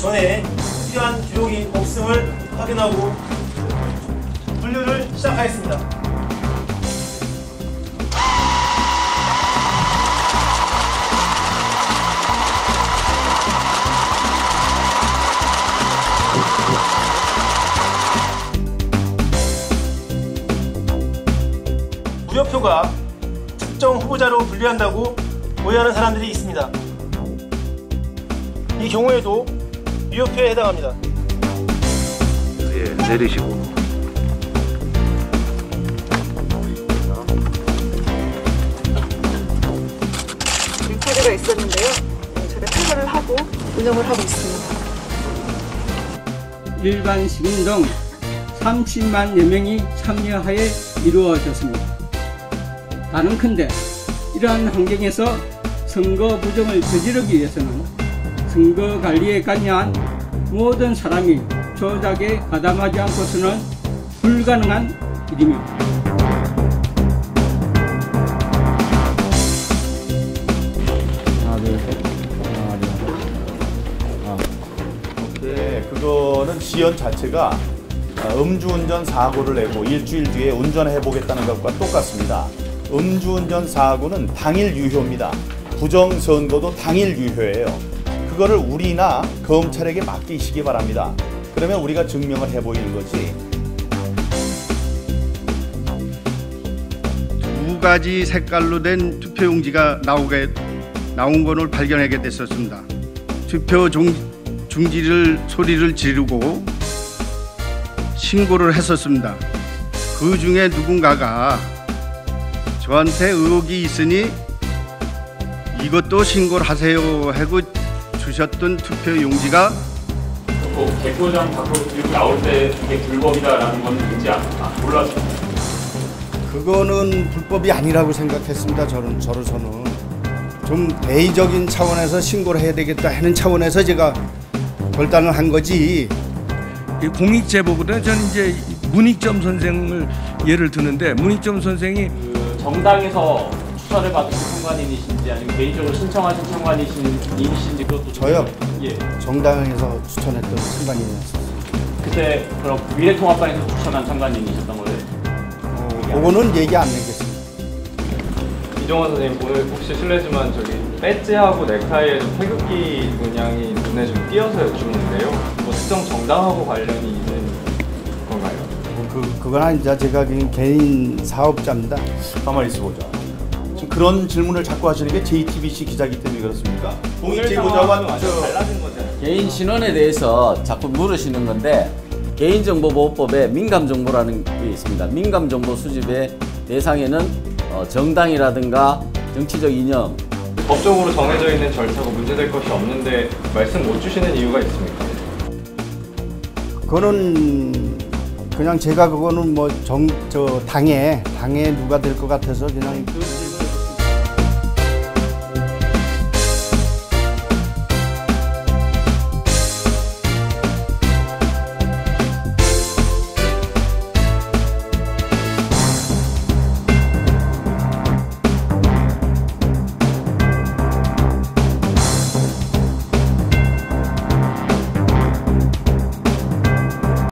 전에 필요한 기록이 없음을 확인하고 분류를 시작하겠습니다. 무효표가 특정 후보자로 분류한다고 오해하는 사람들이 있습니다. 이 경우에도 무효표에 해당합니다. 예, 내리시고. 일탈례가 있었는데요. 제가 퇴근을 하고 운영을 하고 있습니다. 일반 시민 등 30만여 명이 참여하에 이루어졌습니다. 다른컨대 이러한 환경에서 선거 부정을 저지르기 위해서는 선거 관리에 관여한 모든 사람이 조작에 가담하지 않고서는 불가능한 일입니다. 네, 그거는 지연 자체가 어, 음주운전 사고를 내고 일주일 뒤에 운전해 보겠다는 것과 똑같습니다. 음주운전 사고는 당일 유효입니다. 부정선거도 당일 유효예요. 그거를 우리나 검찰에게 맡기시기 바랍니다. 그러면 우리가 증명을 해보이는 거지. 두 가지 색깔로 된 투표용지가 나오게 나온 것을 발견하게 됐었습니다. 투표 중, 중지를 소리를 지르고 신고를 했었습니다. 그 중에 누군가가 저한테 의혹이 있으니 이것도 신고를 하세요 하고 주셨던 투표 용지가 또 개표장 밖으로 들고 나올 때 이게 불법이다라는 건 아, 몰랐어요. 그거는 불법이 아니라고 생각했습니다. 저는 저로서는 좀 대의적인 차원에서 신고를 해야 되겠다 하는 차원에서 제가 결단을 한 거지. 이 공익 제보보다 저는 이제 문익점 선생을 예를 드는데 문익점 선생이 그 정당에서 추천을 받은 청관인이신지 아니면 개인적으로 신청하신 청관인이신지 그것도 좀- 저요? 예. 정당에서 추천했던 순간이었어요. 그때 그럼 미래통합당에서 추천한 청관인이셨던 거예요? 그거는 얘기 안 내겠습니다. 이종원 선생님 오늘 혹시 실례지만 저기 배지하고 넥타이에 좀 태극기 문양이 눈에 좀 띄어서 여쭙는데요. 뭐 특정 정당하고 관련이 있는 건가요? 그 그건 이제 제가 그냥 개인 사업자입니다. 가만히 있어보자. 그런 질문을 자꾸 하시는 게 JTBC 기자기 때문에 그렇습니까? 공익 제보자와 저 달라진 거잖아요. 개인 신원에 대해서 자꾸 물으시는 건데 개인정보보호법에 민감정보라는 게 있습니다. 민감정보 수집의 대상에는 어, 정당이라든가 정치적 이념, 법적으로 정해져 있는 절차가 문제될 것이 없는데 말씀 못 주시는 이유가 있습니까? 그거는 그냥 제가 그거는 뭐 정 저 당에 당에 누가 될 것 같아서 그냥 그